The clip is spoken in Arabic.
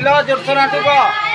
ପିଲା ଜୋରସୋର ନାଟକ